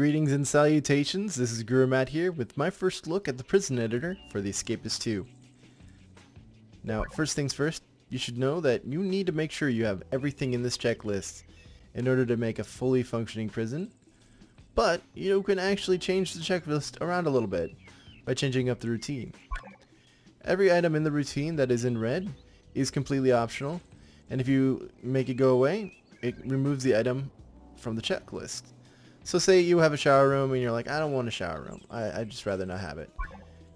Greetings and salutations, this is Guru Matt here with my first look at the prison editor for the Escapists 2. Now, first things first, you should know that you need to make sure you have everything in this checklist in order to make a fully functioning prison, but you can actually change the checklist around a little bit by changing up the routine. Every item in the routine that is in red is completely optional, and if you make it go away, it removes the item from the checklist. So say you have a shower room and you're like, I don't want a shower room. I, I'd just rather not have it.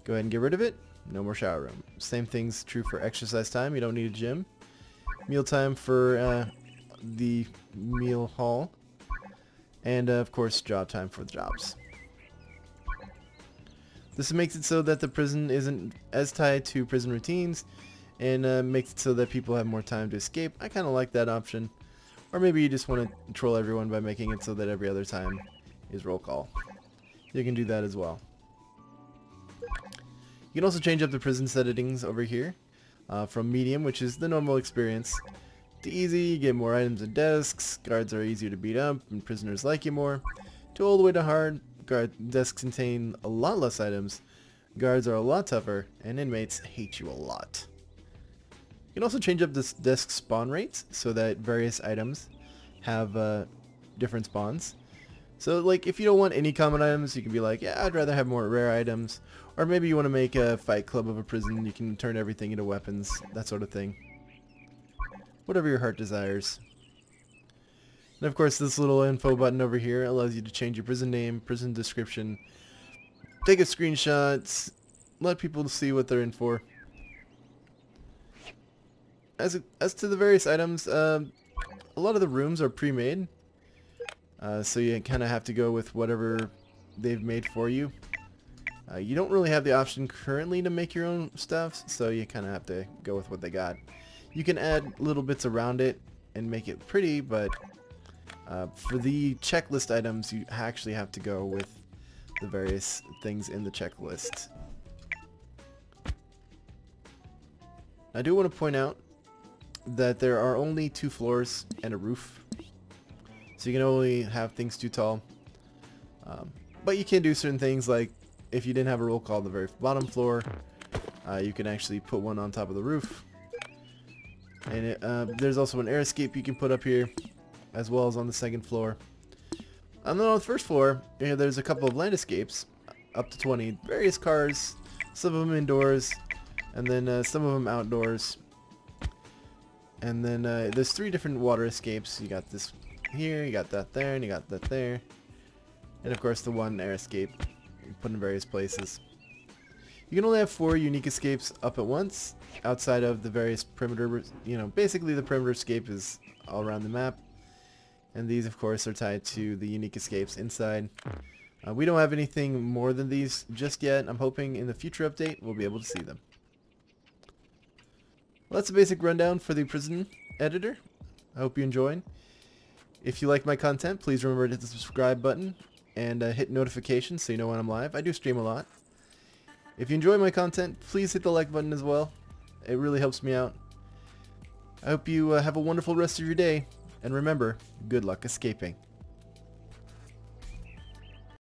Go ahead and get rid of it. No more shower room. Same thing's true for exercise time. You don't need a gym. Meal time for uh, the meal hall. And uh, of course, job time for the jobs. This makes it so that the prison isn't as tied to prison routines and uh, makes it so that people have more time to escape. I kind of like that option. Or maybe you just want to troll everyone by making it so that every other time is roll call. You can do that as well. You can also change up the prison settings over here uh, from medium, which is the normal experience, to easy, you get more items and desks, guards are easier to beat up, and prisoners like you more, to all the way to hard, guard desks contain a lot less items, guards are a lot tougher, and inmates hate you a lot. You can also change up this desk spawn rates so that various items have uh, different spawns. So like if you don't want any common items, you can be like, yeah, I'd rather have more rare items. Or maybe you want to make a fight club of a prison, you can turn everything into weapons, that sort of thing. Whatever your heart desires. And of course this little info button over here allows you to change your prison name, prison description, take a screenshot, let people see what they're in for as as to the various items, um, a lot of the rooms are pre-made, uh, so you kind of have to go with whatever they've made for you. Uh, you don't really have the option currently to make your own stuff, so you kind of have to go with what they got. You can add little bits around it and make it pretty, but uh, for the checklist items, you actually have to go with the various things in the checklist. I do want to point out that there are only two floors and a roof. So you can only have things too tall. Um, but you can do certain things like if you didn't have a roll call on the very bottom floor, uh, you can actually put one on top of the roof. And it, uh, there's also an air escape you can put up here, as well as on the second floor. And then on the first floor, you know, there's a couple of land escapes, up to 20. Various cars, some of them indoors, and then uh, some of them outdoors. And then uh, there's three different water escapes. You got this here, you got that there, and you got that there. And of course the one air escape you put in various places. You can only have four unique escapes up at once, outside of the various perimeter, you know, basically the perimeter escape is all around the map. And these of course are tied to the unique escapes inside. Uh, we don't have anything more than these just yet. I'm hoping in the future update we'll be able to see them. Well, that's a basic rundown for the prison editor. I hope you enjoyed. If you like my content, please remember to hit the subscribe button and uh, hit notifications so you know when I'm live. I do stream a lot. If you enjoy my content, please hit the like button as well. It really helps me out. I hope you uh, have a wonderful rest of your day. And remember, good luck escaping.